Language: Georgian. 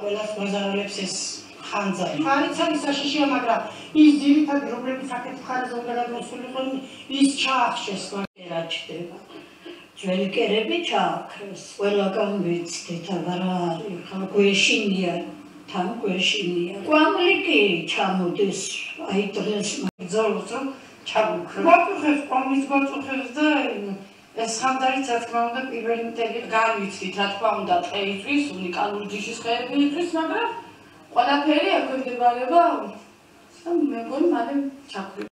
ყველას ბაზარებს ეს ხანძა არიც არის საშიშია, მაგრამ ის ძირითადი რომლებიც აქეთ მხარეზე უნდა გადმოსულიყო, ის ჩაახშეს მაგრამ რა ჩდება. ძველი კერები ჩააქრეს, ყველა გამვიცდით, აბა რა არის, ხა გვეშინია, თან გვეშინია. კვამლი კი ჩამოდის, აი დღეს რომ ჩაგუქრა. მოწუხეს კომის მოწუხეს და ეს ხანდარი რა თქმა უნდა პირველი მტერი განვიცდით, რა თქმა უნდა წეიწვის უნიკალური ჯიშის ხეები იწვის, მაგრამ ყველაფერი ექვემდებარება მე მგონი მალე ჩაგვი